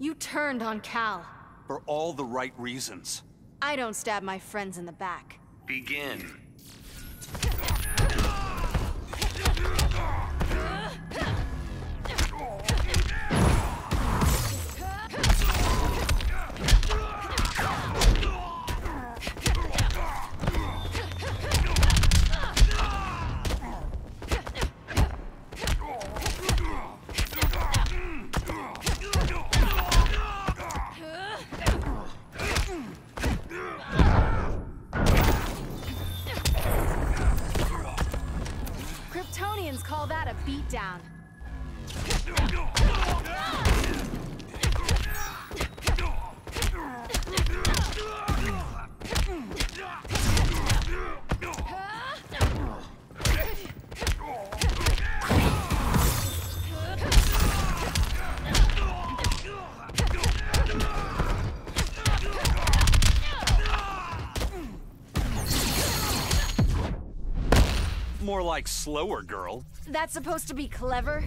You turned on Kal. For all the right reasons. I don't stab my friends in the back. Begin. Like slower, girl. That's supposed to be clever?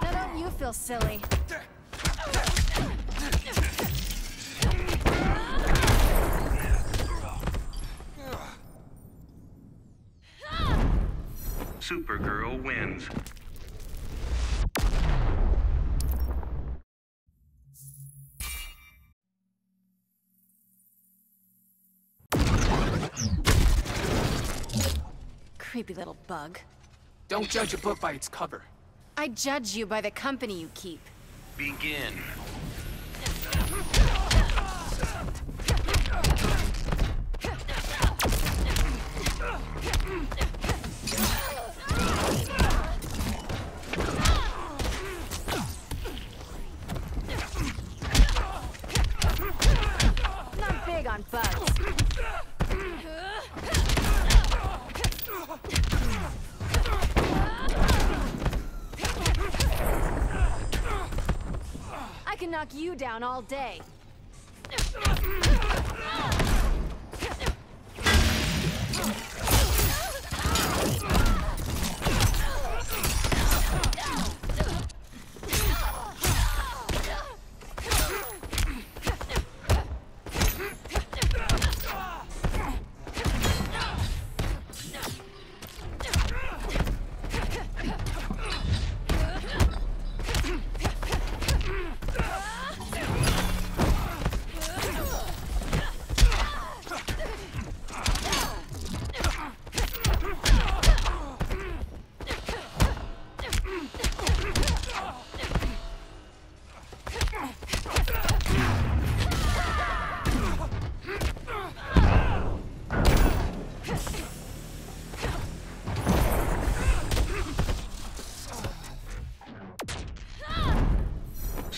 Now don't you feel silly? Supergirl wins. Creepy little bug. Don't judge a book by its cover. I judge you by the company you keep. Begin. I'm not big on bugs. I can knock you down all day.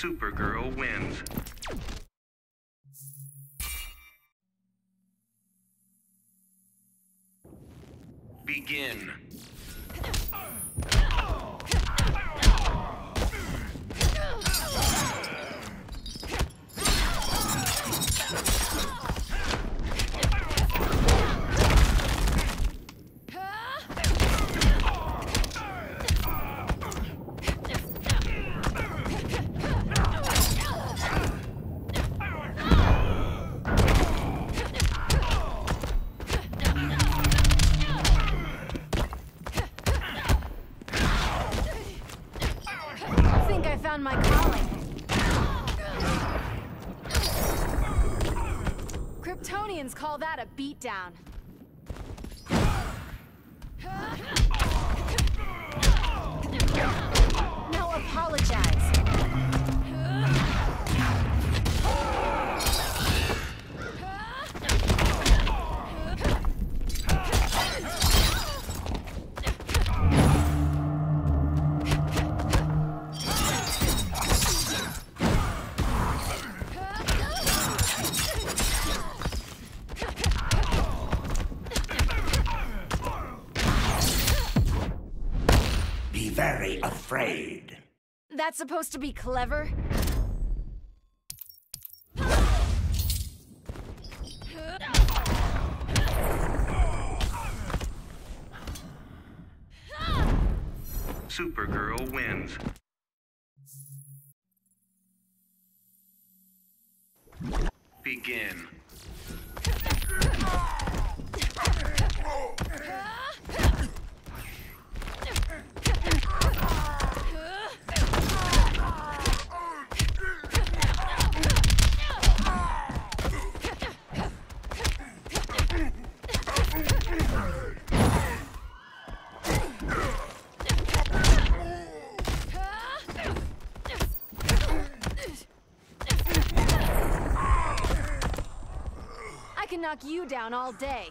Supergirl wins. A beatdown. Now apologize. afraid. That's supposed to be clever? Supergirl wins. Begin. You down all day.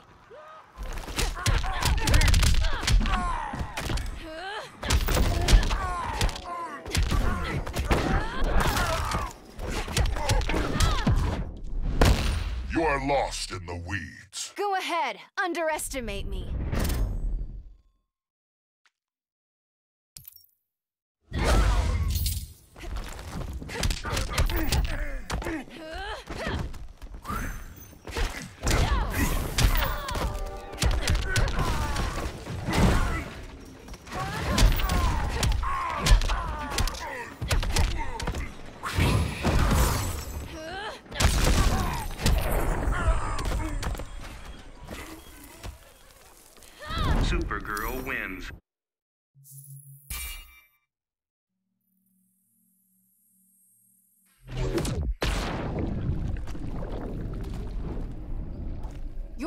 You are lost in the weeds. Go ahead, underestimate me.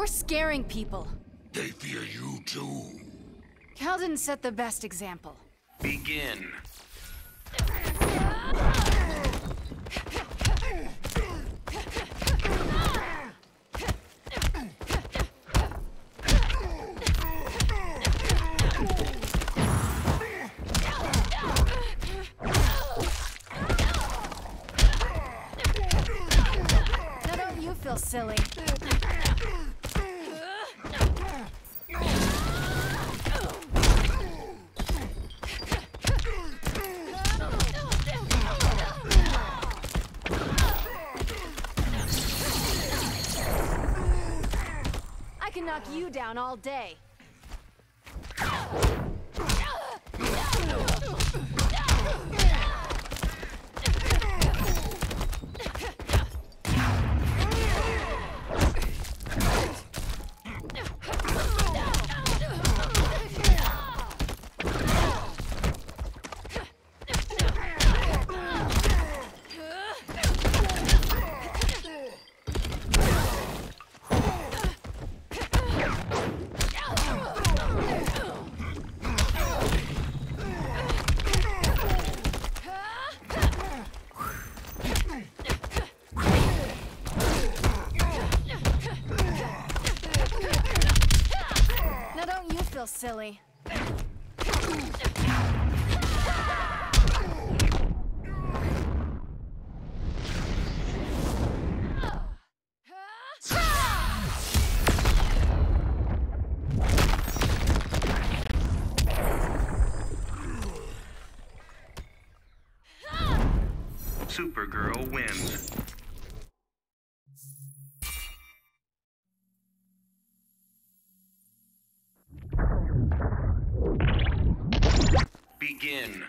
You're scaring people. They fear you too. Kal didn't set the best example. Begin. Now don't you feel silly? Knock you down all day. Feel silly? Supergirl wins. Begin.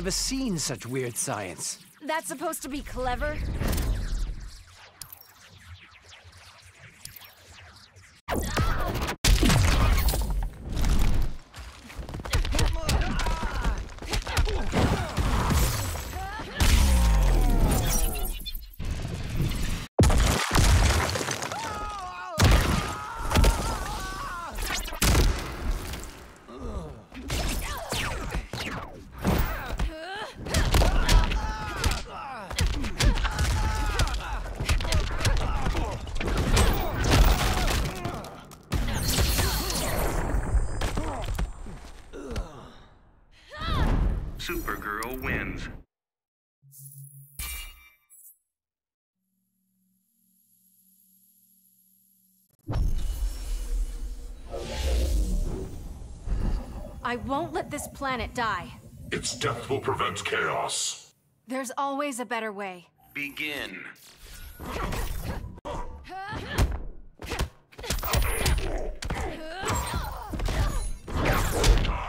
Never seen such weird science. That's supposed to be clever? Wins. I won't let this planet die. Its death will prevent chaos. There's always a better way. Begin.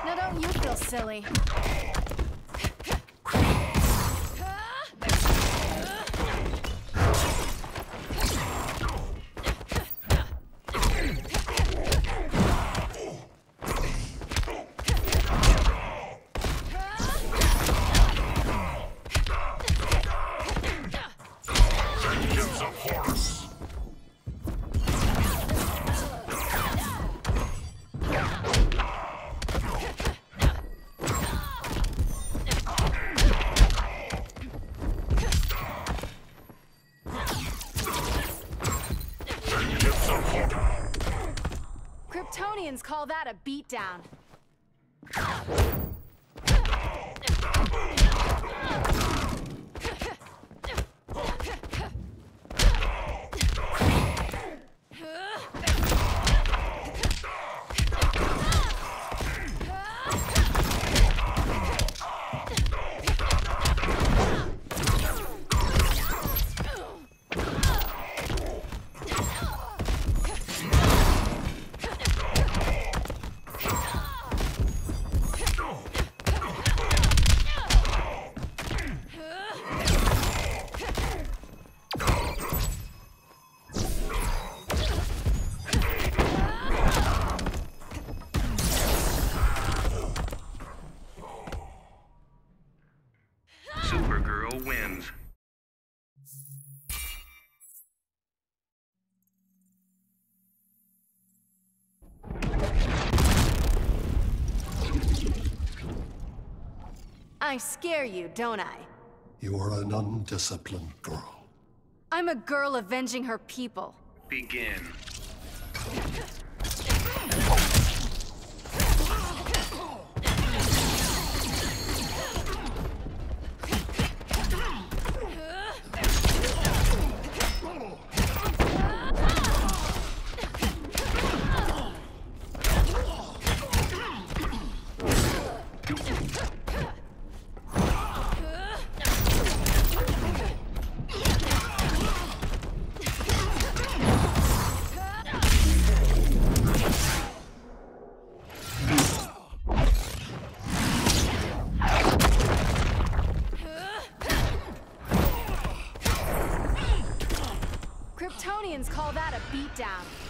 Now don't you feel silly. Call that a beatdown. I scare you, don't I? You are an undisciplined girl. I'm a girl avenging her people. Begin. Kryptonians call that a beatdown.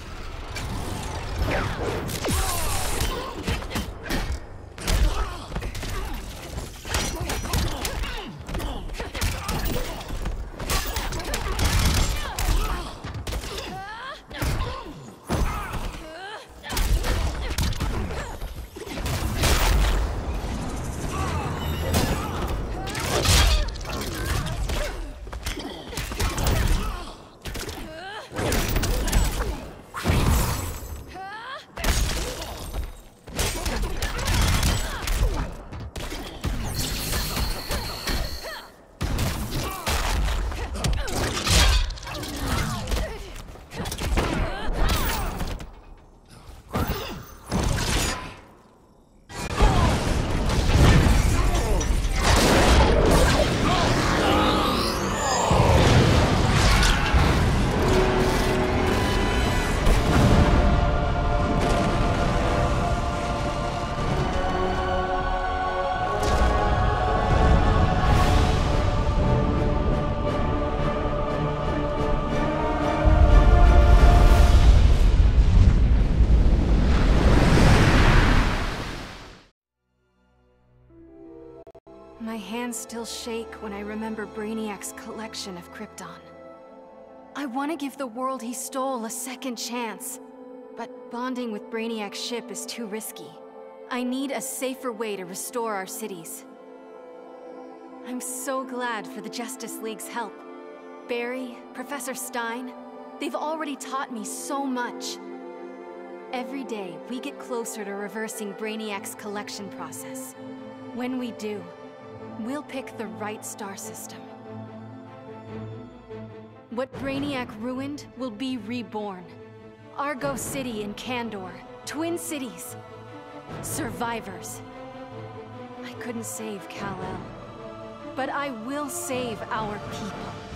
Hands still shake when I remember Brainiac's collection of Krypton. I want to give the world he stole a second chance, but bonding with Brainiac's ship is too risky. I need a safer way to restore our cities. I'm so glad for the Justice League's help. Barry, Professor Stein, they've already taught me so much. Every day, we get closer to reversing Brainiac's collection process. When we do, We'll pick the right star system. What Brainiac ruined will be reborn. Argo City and Kandor. Twin cities. Survivors. I couldn't save Kal-El. But I will save our people.